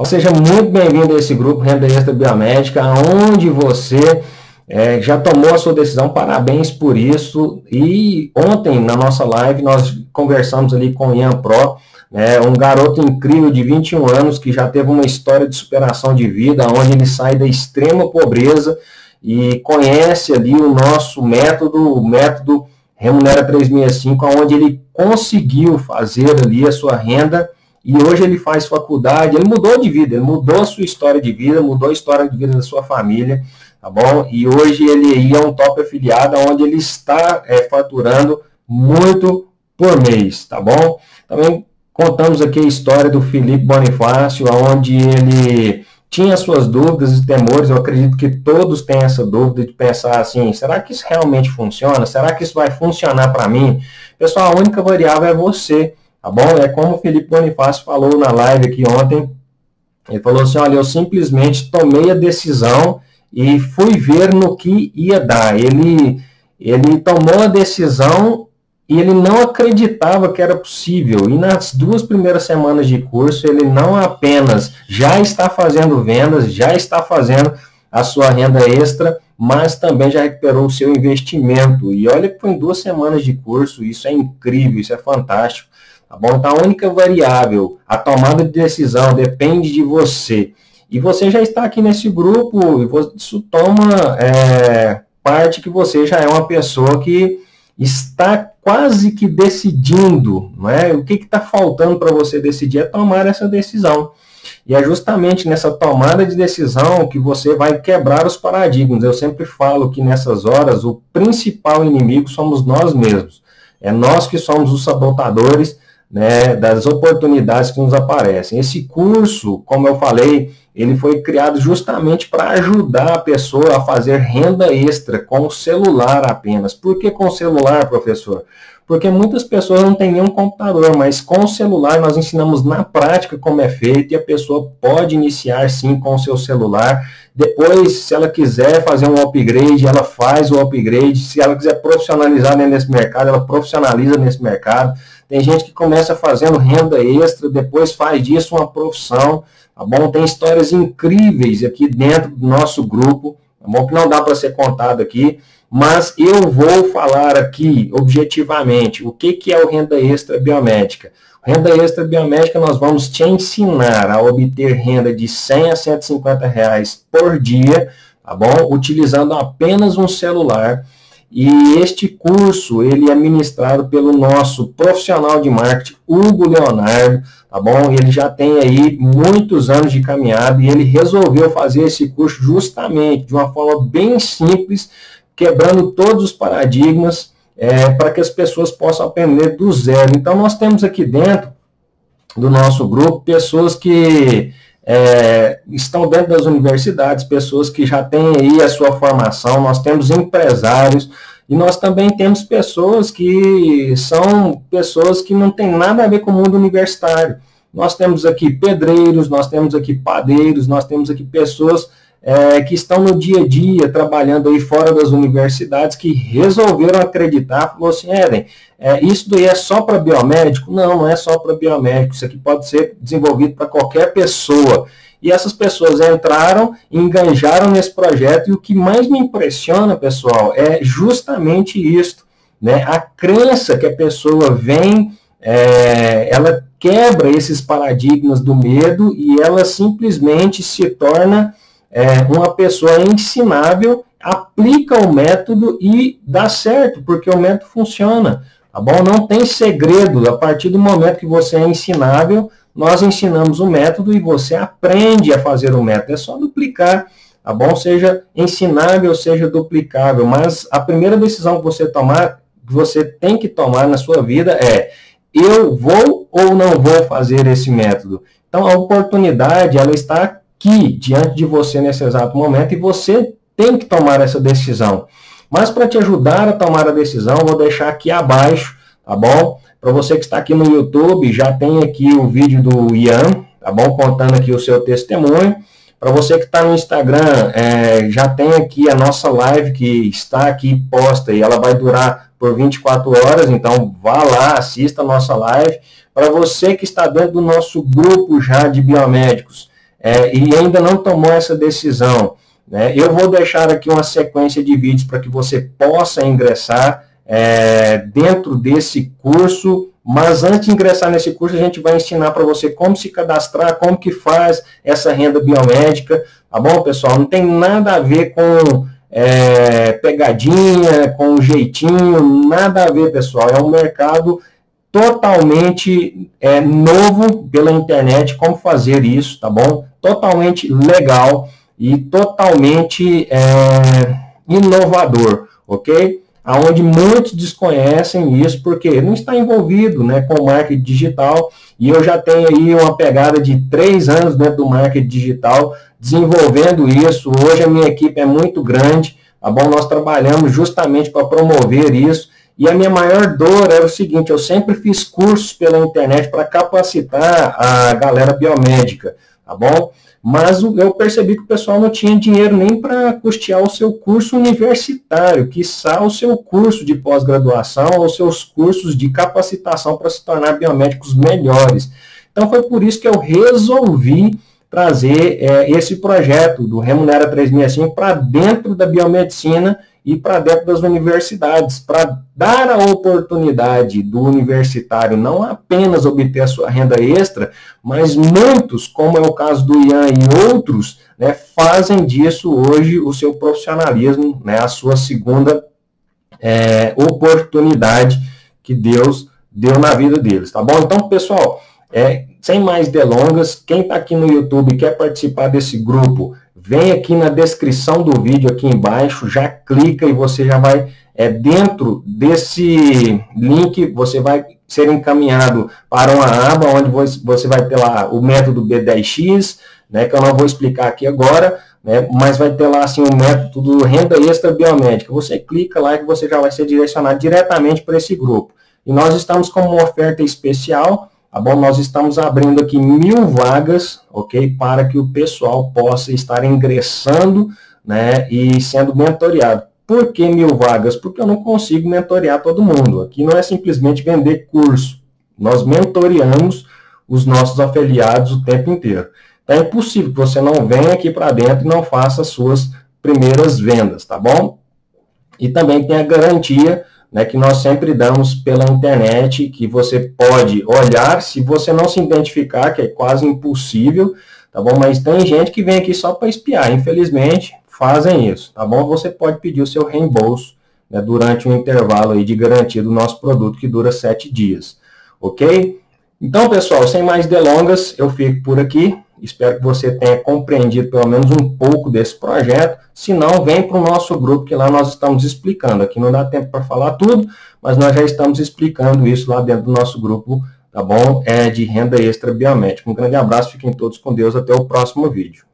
Ou seja, muito bem-vindo a esse grupo Renda Extra Biomédica, onde você é, já tomou a sua decisão, parabéns por isso. E ontem, na nossa live, nós conversamos ali com o Ian Pro, né, um garoto incrível de 21 anos que já teve uma história de superação de vida, onde ele sai da extrema pobreza e conhece ali o nosso método, o método Remunera 365, onde ele conseguiu fazer ali a sua renda e hoje ele faz faculdade, ele mudou de vida, ele mudou a sua história de vida, mudou a história de vida da sua família, tá bom? E hoje ele é um top afiliado, onde ele está é, faturando muito por mês, tá bom? Também contamos aqui a história do Felipe Bonifácio, onde ele tinha suas dúvidas e temores, eu acredito que todos têm essa dúvida de pensar assim, será que isso realmente funciona? Será que isso vai funcionar para mim? Pessoal, a única variável é você, tá bom? É como o Felipe Bonifácio falou na live aqui ontem, ele falou assim, olha, eu simplesmente tomei a decisão e fui ver no que ia dar. Ele, ele tomou a decisão e ele não acreditava que era possível. E nas duas primeiras semanas de curso, ele não apenas já está fazendo vendas, já está fazendo a sua renda extra, mas também já recuperou o seu investimento. E olha que foi em duas semanas de curso, isso é incrível, isso é fantástico. Tá bom? Então, a única variável, a tomada de decisão, depende de você. E você já está aqui nesse grupo, e isso toma é, parte que você já é uma pessoa que está quase que decidindo, não é? O que está faltando para você decidir é tomar essa decisão. E é justamente nessa tomada de decisão que você vai quebrar os paradigmas. Eu sempre falo que nessas horas o principal inimigo somos nós mesmos. É nós que somos os sabotadores né, das oportunidades que nos aparecem. Esse curso, como eu falei, ele foi criado justamente para ajudar a pessoa a fazer renda extra com o celular apenas. Por que com o celular, professor? Porque muitas pessoas não têm nenhum computador, mas com o celular nós ensinamos na prática como é feito e a pessoa pode iniciar sim com o seu celular. Depois, se ela quiser fazer um upgrade, ela faz o upgrade. Se ela quiser profissionalizar nesse mercado, ela profissionaliza nesse mercado. Tem gente que começa fazendo renda extra, depois faz disso uma profissão, tá bom? Tem histórias incríveis aqui dentro do nosso grupo, tá bom? Que não dá para ser contado aqui, mas eu vou falar aqui objetivamente o que, que é o renda extra biomédica. Renda extra biomédica, nós vamos te ensinar a obter renda de 100 a 150 reais por dia, tá bom? Utilizando apenas um celular e este curso, ele é ministrado pelo nosso profissional de marketing, Hugo Leonardo, tá bom? Ele já tem aí muitos anos de caminhada e ele resolveu fazer esse curso justamente de uma forma bem simples, quebrando todos os paradigmas é, para que as pessoas possam aprender do zero. Então, nós temos aqui dentro do nosso grupo pessoas que é, estão dentro das universidades, pessoas que já têm aí a sua formação, nós temos empresários, e nós também temos pessoas que são pessoas que não têm nada a ver com o mundo universitário. Nós temos aqui pedreiros, nós temos aqui padeiros, nós temos aqui pessoas é, que estão no dia a dia trabalhando aí fora das universidades que resolveram acreditar, falou assim, Eden, é, isso daí é só para biomédico? Não, não é só para biomédico, isso aqui pode ser desenvolvido para qualquer pessoa. E essas pessoas entraram, enganjaram nesse projeto, e o que mais me impressiona, pessoal, é justamente isso, né? A crença que a pessoa vem, é, ela quebra esses paradigmas do medo e ela simplesmente se torna é, uma pessoa ensinável, aplica o método e dá certo, porque o método funciona. Tá bom? Não tem segredo. A partir do momento que você é ensinável, nós ensinamos o método e você aprende a fazer o método. É só duplicar, tá bom? Seja ensinável, seja duplicável. Mas a primeira decisão que você tomar, que você tem que tomar na sua vida é: eu vou ou não vou fazer esse método? Então a oportunidade ela está aqui diante de você nesse exato momento e você tem que tomar essa decisão. Mas para te ajudar a tomar a decisão, vou deixar aqui abaixo, tá bom? Para você que está aqui no YouTube, já tem aqui o vídeo do Ian, tá bom? Contando aqui o seu testemunho. Para você que está no Instagram, é, já tem aqui a nossa live que está aqui posta e ela vai durar por 24 horas, então vá lá, assista a nossa live. Para você que está dentro do nosso grupo já de biomédicos, é, e ainda não tomou essa decisão, né, eu vou deixar aqui uma sequência de vídeos para que você possa ingressar é, dentro desse curso, mas antes de ingressar nesse curso, a gente vai ensinar para você como se cadastrar, como que faz essa renda biomédica, tá bom, pessoal? Não tem nada a ver com é, pegadinha, com jeitinho, nada a ver, pessoal. É um mercado totalmente é, novo pela internet, como fazer isso, tá bom? Totalmente legal e totalmente é, inovador, ok? Aonde muitos desconhecem isso porque não está envolvido né, com o marketing digital e eu já tenho aí uma pegada de três anos dentro do marketing digital desenvolvendo isso. Hoje a minha equipe é muito grande, tá bom? Nós trabalhamos justamente para promover isso e a minha maior dor era o seguinte: eu sempre fiz cursos pela internet para capacitar a galera biomédica, tá bom? Mas eu percebi que o pessoal não tinha dinheiro nem para custear o seu curso universitário, quiçá o seu curso de pós-graduação ou seus cursos de capacitação para se tornar biomédicos melhores. Então foi por isso que eu resolvi trazer é, esse projeto do Remunera 365 para dentro da biomedicina e para dentro das universidades, para dar a oportunidade do universitário não apenas obter a sua renda extra, mas muitos, como é o caso do Ian e outros, né, fazem disso hoje o seu profissionalismo, né, a sua segunda é, oportunidade que Deus deu na vida deles, tá bom? Então, pessoal, é, sem mais delongas, quem está aqui no YouTube e quer participar desse grupo, vem aqui na descrição do vídeo aqui embaixo, já clica e você já vai é, dentro desse link, você vai ser encaminhado para uma aba onde você vai ter lá o método B10X, né, que eu não vou explicar aqui agora, né, mas vai ter lá assim o método renda extra biomédica. Você clica lá e você já vai ser direcionado diretamente para esse grupo. E nós estamos com uma oferta especial, Tá bom? Nós estamos abrindo aqui mil vagas, ok? Para que o pessoal possa estar ingressando, né? E sendo mentoreado. Por que mil vagas? Porque eu não consigo mentorear todo mundo. Aqui não é simplesmente vender curso. Nós mentoreamos os nossos afiliados o tempo inteiro. Então é impossível que você não venha aqui para dentro e não faça as suas primeiras vendas, tá bom? E também tem a garantia né, que nós sempre damos pela internet, que você pode olhar, se você não se identificar, que é quase impossível, tá bom? Mas tem gente que vem aqui só para espiar, infelizmente, fazem isso, tá bom? Você pode pedir o seu reembolso né, durante um intervalo aí de garantia do nosso produto, que dura sete dias, ok? Então, pessoal, sem mais delongas, eu fico por aqui. Espero que você tenha compreendido pelo menos um pouco desse projeto. Se não, vem para o nosso grupo, que lá nós estamos explicando. Aqui não dá tempo para falar tudo, mas nós já estamos explicando isso lá dentro do nosso grupo, tá bom? É de renda extra biomédica. Um grande abraço, fiquem todos com Deus, até o próximo vídeo.